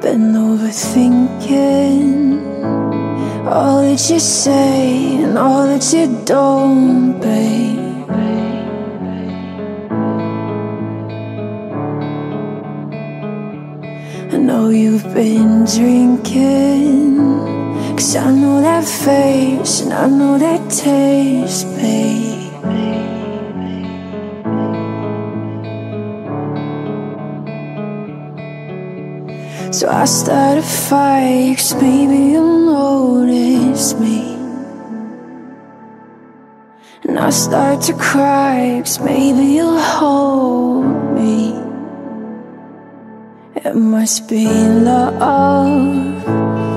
been overthinking all that you say and all that you don't, babe. I know you've been drinking Cause I know that face and I know that taste, babe So I start a fight, cause maybe you'll notice me. And I start to cry, cause maybe you'll hold me. It must be love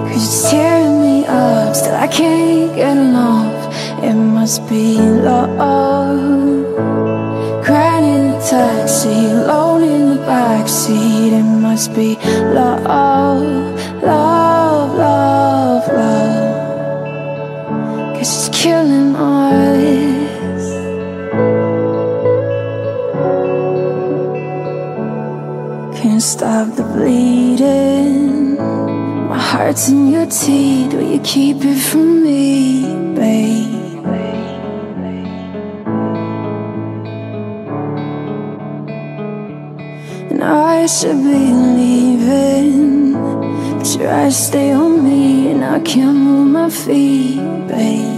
Cause it's tearing me up, still I can't get enough. It must be love Crying in the taxi, alone in the backseat must be love, love, love, love. Cause it's killing all us Can't stop the bleeding. My heart's in your teeth Will you keep it from me, babe? And I should be leaving. But your eyes stay on me And I can't move my feet, babe.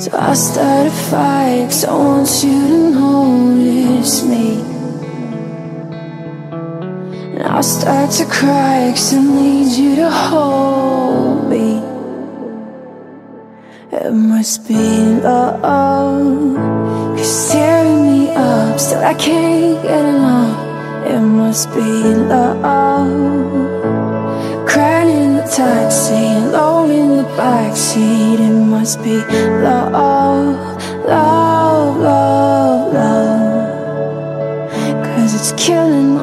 So I start a fight Cause I want you to notice me. And I'll start to cry Cause I need you to hold me It must be love Cause tearing me up Still I can't get along It must be love Crying in the taxi Alone in the backseat. It must be love Love, love, love. Cause it's killing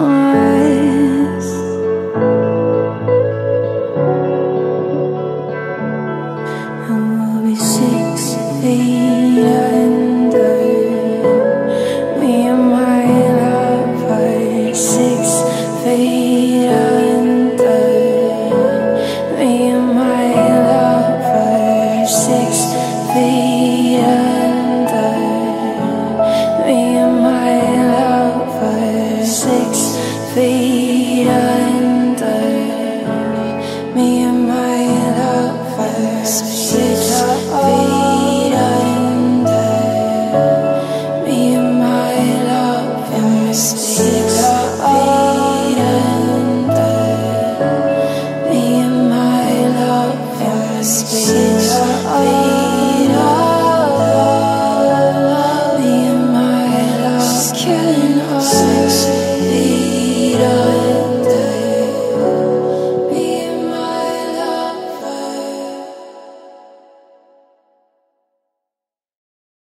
the